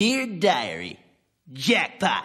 Dear Diary, jackpot.